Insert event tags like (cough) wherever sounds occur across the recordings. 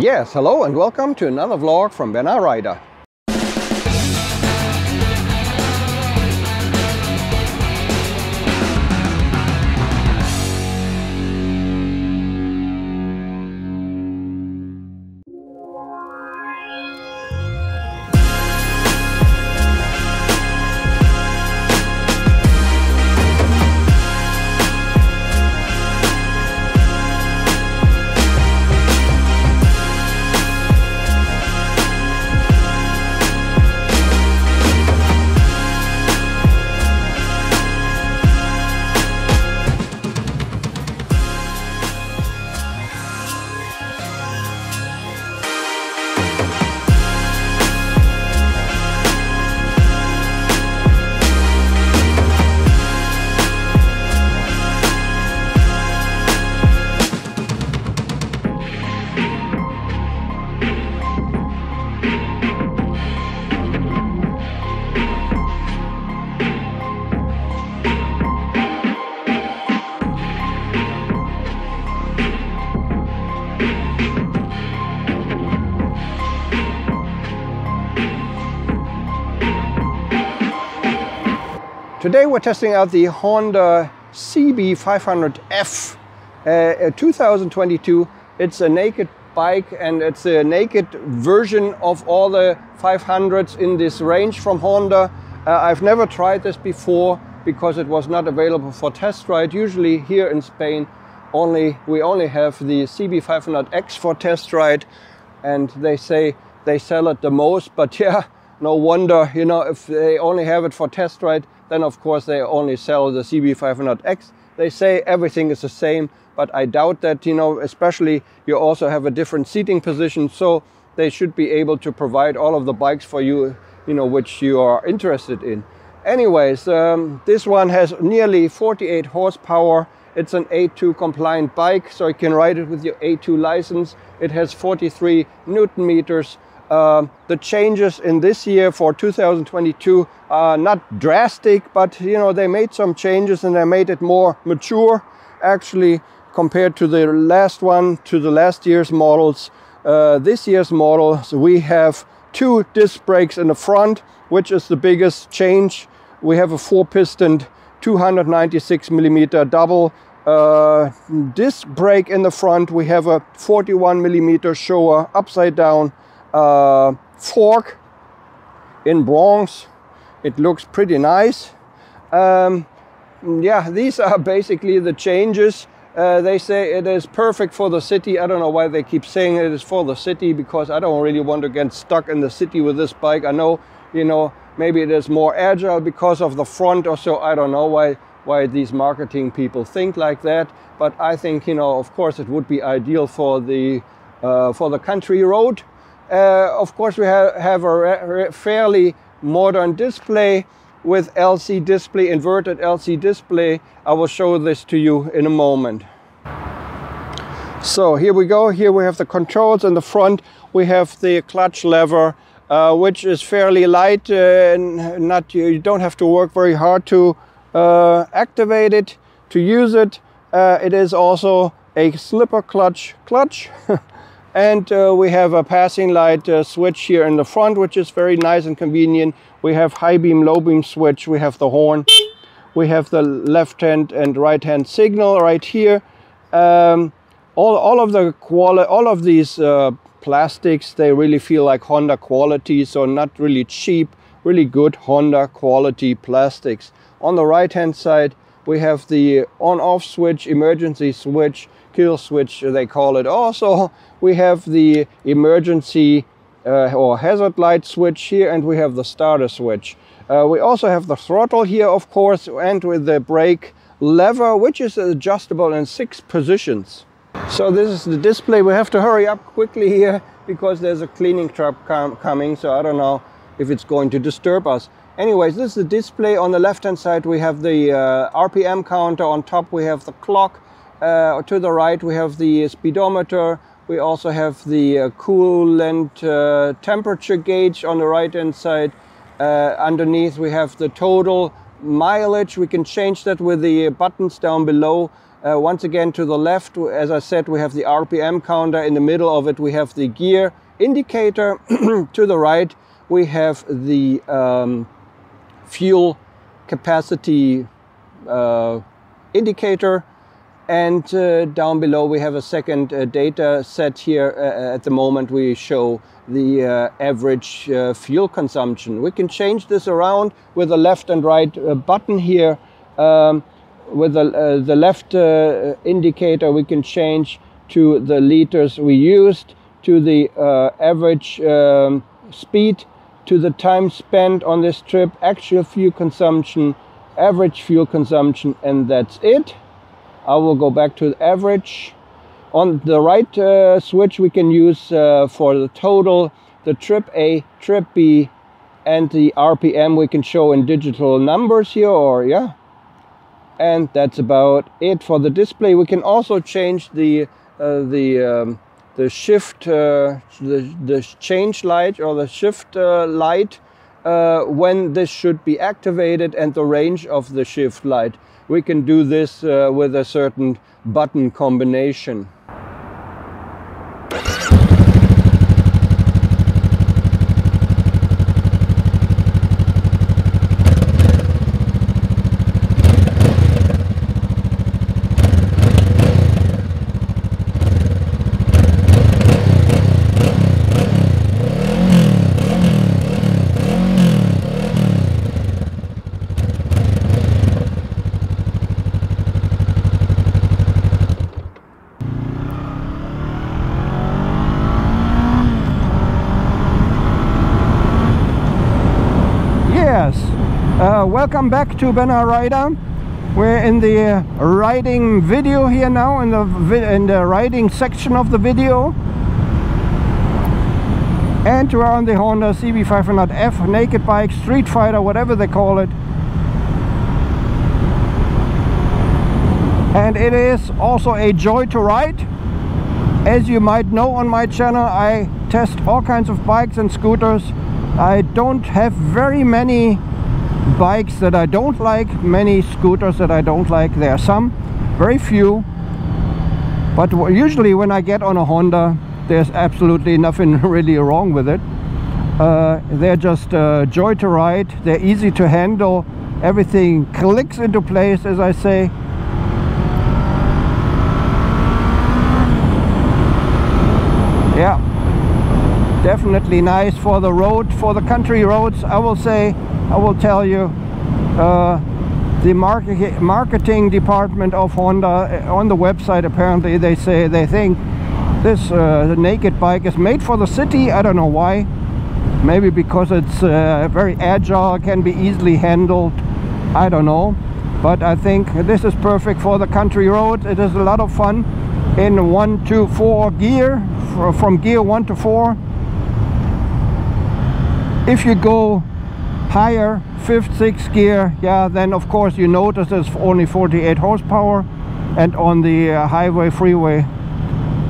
Yes, hello and welcome to another vlog from Bernard we're testing out the Honda CB500F uh, 2022. It's a naked bike and it's a naked version of all the 500s in this range from Honda. Uh, I've never tried this before because it was not available for test ride. Usually here in Spain only we only have the CB500X for test ride and they say they sell it the most but (laughs) yeah no wonder you know if they only have it for test ride then of course they only sell the CB500X. They say everything is the same, but I doubt that, you know, especially you also have a different seating position. So they should be able to provide all of the bikes for you, you know, which you are interested in. Anyways, um, this one has nearly 48 horsepower. It's an A2 compliant bike, so you can ride it with your A2 license. It has 43 Newton meters um, the changes in this year for 2022 are not drastic, but you know they made some changes and they made it more mature. Actually, compared to the last one, to the last year's models, uh, this year's models we have two disc brakes in the front, which is the biggest change. We have a four-piston 296 millimeter double uh, disc brake in the front. We have a 41 millimeter Showa upside down uh, fork in bronze. It looks pretty nice. Um, yeah, these (laughs) are basically the changes. Uh, they say it is perfect for the city. I don't know why they keep saying it is for the city because I don't really want to get stuck in the city with this bike. I know, you know, maybe it is more agile because of the front or so. I don't know why why these marketing people think like that. But I think, you know, of course, it would be ideal for the uh, for the country road. Uh, of course, we ha have a fairly modern display with LC display, inverted LC display. I will show this to you in a moment. So here we go. Here we have the controls in the front. We have the clutch lever, uh, which is fairly light uh, and not you don't have to work very hard to uh, activate it, to use it. Uh, it is also a slipper clutch clutch. (laughs) And uh, we have a passing light uh, switch here in the front, which is very nice and convenient. We have high beam, low beam switch. We have the horn. We have the left hand and right hand signal right here. Um, all, all of the quality, all of these uh, plastics, they really feel like Honda quality. So not really cheap, really good Honda quality plastics. On the right hand side, we have the on off switch, emergency switch, kill switch they call it. Also we have the emergency uh, or hazard light switch here and we have the starter switch. Uh, we also have the throttle here of course and with the brake lever which is adjustable in six positions. So this is the display. We have to hurry up quickly here because there's a cleaning truck com coming so I don't know if it's going to disturb us. Anyways, this is the display. On the left hand side we have the uh, RPM counter. On top we have the clock uh, to the right we have the speedometer. We also have the uh, coolant uh, temperature gauge on the right hand side. Uh, underneath we have the total mileage. We can change that with the buttons down below. Uh, once again, to the left, as I said, we have the RPM counter. In the middle of it, we have the gear indicator. (clears throat) to the right, we have the um, fuel capacity uh, indicator and uh, down below we have a second uh, data set here. Uh, at the moment we show the uh, average uh, fuel consumption. We can change this around with the left and right uh, button here. Um, with the, the left indicator we can change to the liters we used, to the average um, speed, to the time spent on this trip, actual fuel consumption, average fuel consumption, and that's it. I will go back to the average. On the right uh, switch we can use uh, for the total, the trip A, trip B, and the RPM we can show in digital numbers here, or yeah. And that's about it for the display. We can also change the uh, the um, the shift, uh, the, the change light or the shift uh, light uh, when this should be activated and the range of the shift light we can do this uh, with a certain button combination. Uh, welcome back to BenalRida. We're in the uh, riding video here now, in the in the riding section of the video. And we're on the Honda CB500F naked bike, street fighter, whatever they call it. And it is also a joy to ride. As you might know on my channel, I test all kinds of bikes and scooters. I don't have very many bikes that I don't like, many scooters that I don't like. There are some, very few. But usually when I get on a Honda, there's absolutely nothing (laughs) really wrong with it. Uh, they're just uh, joy to ride. They're easy to handle. Everything clicks into place, as I say. Yeah, definitely nice for the road, for the country roads. I will say I will tell you uh, the market, marketing department of Honda uh, on the website apparently they say they think this uh, naked bike is made for the city. I don't know why. Maybe because it's uh, very agile can be easily handled. I don't know. But I think this is perfect for the country road. It is a lot of fun in one to four gear from gear one to four if you go higher fifth sixth gear yeah then of course you notice it's only 48 horsepower and on the uh, highway freeway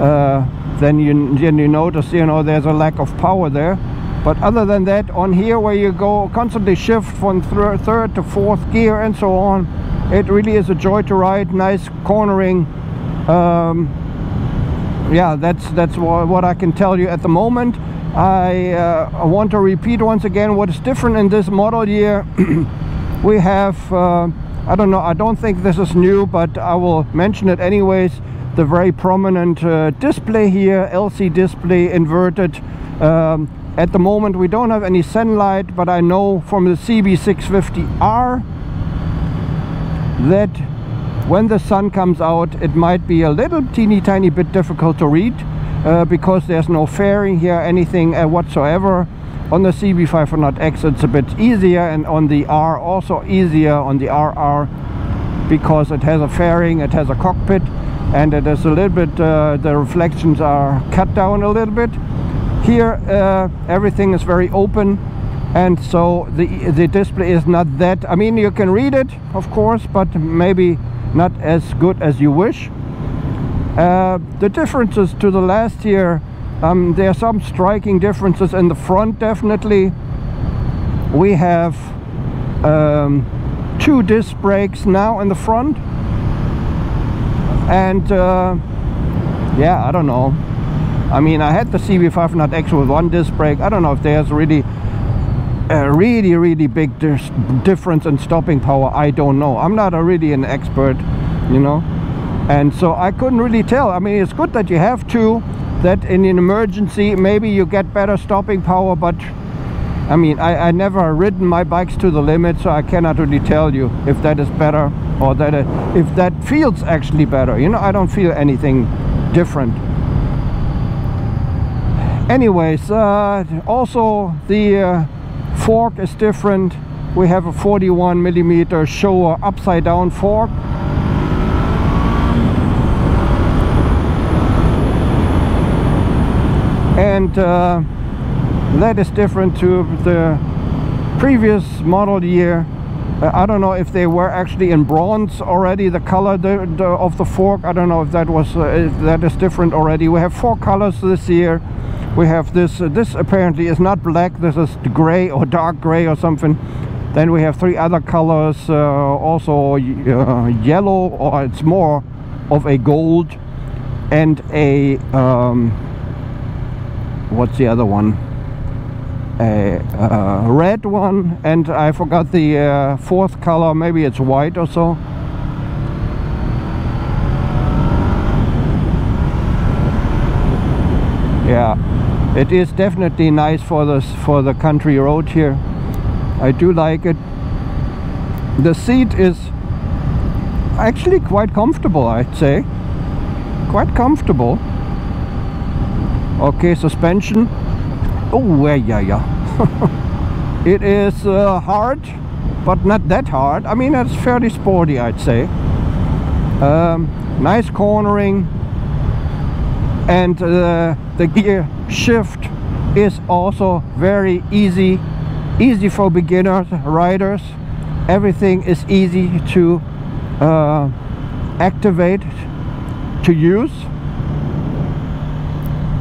uh, then you then you notice you know there's a lack of power there. But other than that on here where you go constantly shift from th third to fourth gear and so on it really is a joy to ride nice cornering um, yeah that's that's what I can tell you at the moment I uh, want to repeat once again what is different in this model year. (clears throat) we have, uh, I don't know, I don't think this is new, but I will mention it anyways. The very prominent uh, display here, LC display inverted. Um, at the moment we don't have any sunlight, but I know from the CB650R that when the sun comes out it might be a little teeny tiny bit difficult to read uh, because there's no fairing here anything uh, whatsoever. On the CB500X it's a bit easier and on the R also easier on the RR because it has a fairing it has a cockpit and it is a little bit uh, the reflections are cut down a little bit. Here uh, everything is very open and so the the display is not that I mean you can read it of course but maybe not as good as you wish uh, the differences to the last year, um, there are some striking differences in the front definitely. We have um, two disc brakes now in the front. and uh, yeah I don't know. I mean I had the CB500X with one disc brake. I don't know if there's really a really really big difference in stopping power. I don't know. I'm not a really an expert you know and so I couldn't really tell. I mean it's good that you have two that in an emergency maybe you get better stopping power but I mean I, I never ridden my bikes to the limit so I cannot really tell you if that is better or that it, if that feels actually better. You know I don't feel anything different. Anyways uh, also the uh, fork is different. We have a 41 millimeter Showa upside down fork and uh, that is different to the previous model year. Uh, I don't know if they were actually in bronze already the color the, the, of the fork. I don't know if that was uh, if that is different already. We have four colors this year. We have this uh, this apparently is not black. This is gray or dark gray or something. Then we have three other colors uh, also yellow or it's more of a gold and a um, what's the other one? A, red one and I forgot the uh, fourth color. Maybe it's white or so. Yeah. It is definitely nice for this for the country road here. I do like it. The seat is actually quite comfortable I'd say. Quite comfortable okay suspension. Oh yeah yeah yeah. (laughs) It is uh, hard but not that hard. I mean it's fairly sporty I'd say. Um, nice cornering. And uh, the gear shift is also very easy easy for beginners riders. Everything is easy to uh, activate to use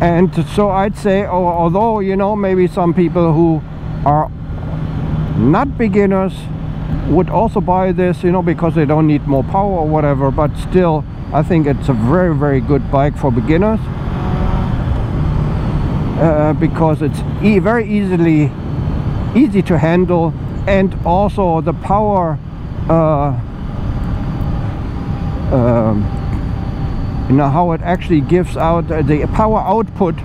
and so I'd say oh, although you know maybe some people who are not beginners would also buy this you know because they don't need more power or whatever but still I think it's a very very good bike for beginners uh, because it's e very easily easy to handle and also the power uh, um, you know how it actually gives out uh, the power output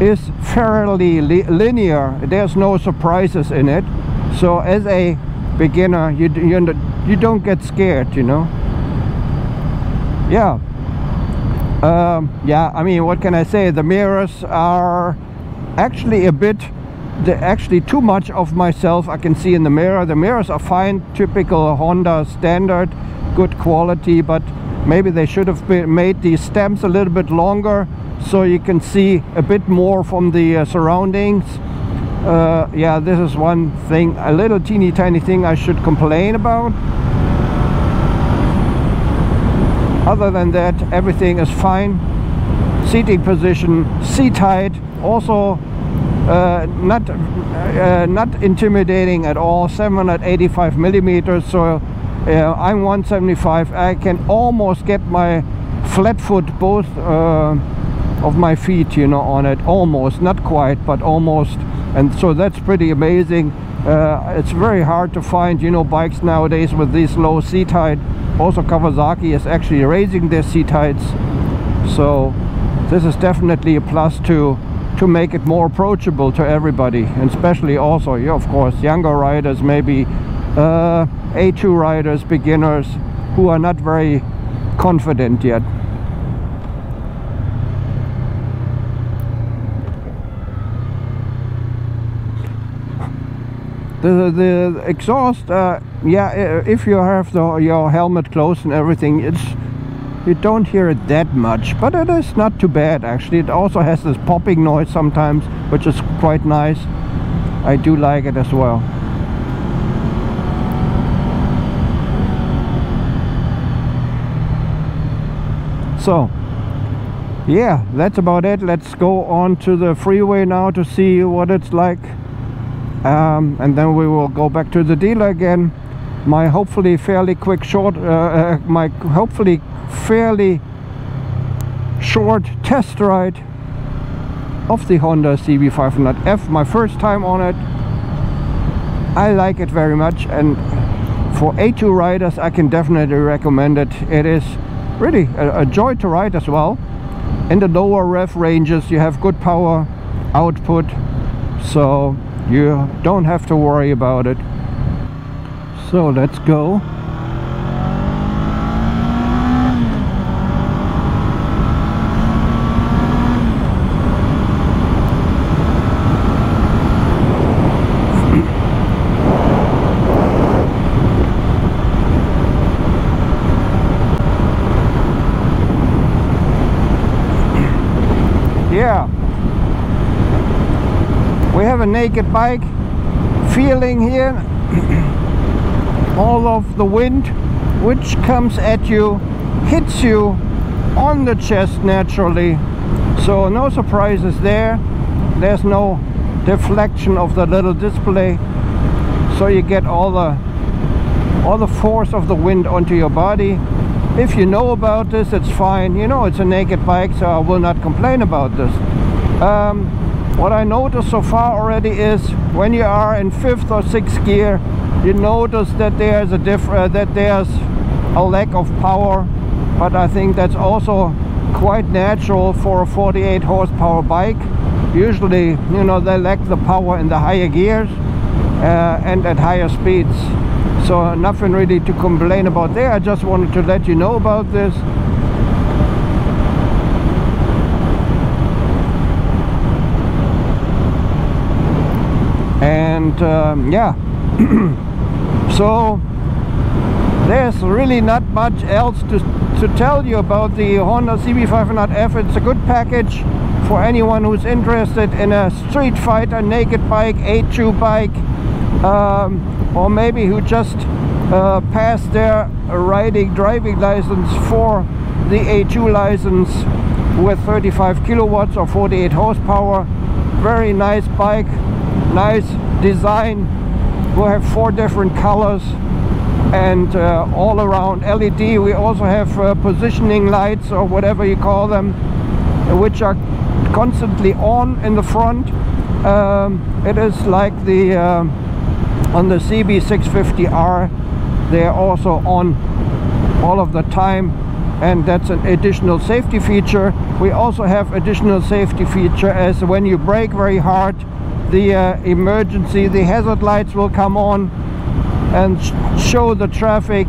is fairly li linear. There's no surprises in it. So as a beginner you, you you don't get scared you know? Yeah. Um, yeah I mean what can I say? The mirrors are actually a bit actually too much of myself I can see in the mirror. The mirrors are fine typical Honda standard good quality but maybe they should have made these stems a little bit longer so you can see a bit more from the uh, surroundings. Uh, yeah this is one thing a little teeny tiny thing I should complain about. Other than that everything is fine. Seating position seat height also uh, not uh, not intimidating at all. 785 millimeters so uh, I'm 175 I can almost get my flat foot both uh, of my feet you know on it. Almost not quite but almost. And so that's pretty amazing. Uh, it's very hard to find you know bikes nowadays with this low seat height. Also Kawasaki is actually raising their seat heights. So this is definitely a plus to to make it more approachable to everybody and especially also yeah, of course younger riders maybe uh, A2 riders, beginners who are not very confident yet. The, the exhaust, uh, yeah, if you have the, your helmet closed and everything, it's you don't hear it that much, but it is not too bad actually. It also has this popping noise sometimes, which is quite nice. I do like it as well. So yeah that's about it let's go on to the freeway now to see what it's like um, and then we will go back to the dealer again my hopefully fairly quick short, uh, uh, my hopefully fairly short test ride of the Honda CB500F. My first time on it. I like it very much and for A2 riders I can definitely recommend it. It is really a, a joy to ride as well. In the lower rev ranges you have good power output so you don't have to worry about it. So let's go. yeah we have a naked bike feeling here (clears throat) all of the wind which comes at you hits you on the chest naturally. So no surprises there. There's no deflection of the little display. So you get all the all the force of the wind onto your body. If you know about this it's fine. You know it's a naked bike so I will not complain about this. Um, what I noticed so far already is when you are in fifth or sixth gear you notice that there's a diff uh, that there's a lack of power. But I think that's also quite natural for a 48 horsepower bike. Usually you know they lack the power in the higher gears uh, and at higher speeds. So nothing really to complain about there. I just wanted to let you know about this and um, yeah. (clears throat) So there's really not much else to, to tell you about the Honda CB500F it's a good package for anyone who's interested in a street fighter naked bike A2 bike um, or maybe who just uh, passed their riding driving license for the A2 license with 35 kilowatts or 48 horsepower. Very nice bike nice design we have four different colors and uh, all around LED we also have uh, positioning lights or whatever you call them which are constantly on in the front. Um, it is like the uh, on the CB650R they're also on all of the time and that's an additional safety feature. We also have additional safety feature as when you brake very hard the uh, emergency the hazard lights will come on and sh show the traffic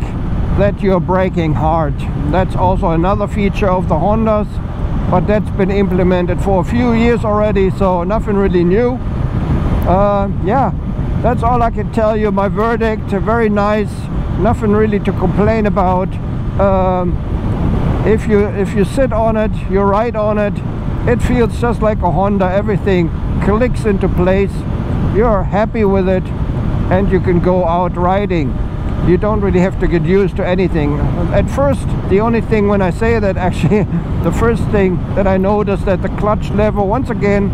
that you're braking hard. That's also another feature of the Hondas but that's been implemented for a few years already so nothing really new. Uh, yeah that's all I can tell you. My verdict very nice. Nothing really to complain about. Um, if you if you sit on it you ride on it. It feels just like a Honda everything clicks into place you're happy with it and you can go out riding. You don't really have to get used to anything. At first the only thing when I say that (laughs) actually the first thing that I noticed that the clutch lever once again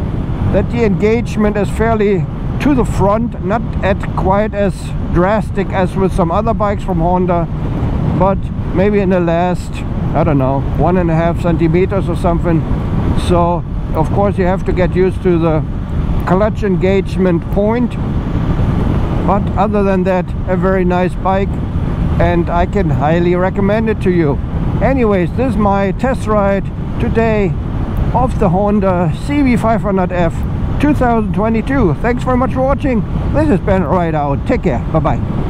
that the engagement is fairly to the front not at quite as drastic as with some other bikes from Honda but maybe in the last I don't know one and a half centimeters or something. So of course you have to get used to the clutch engagement point. But other than that a very nice bike and I can highly recommend it to you. Anyways this is my test ride today of the Honda CB500F 2022 thanks very much for watching. This has been Ride Out. Take care. Bye bye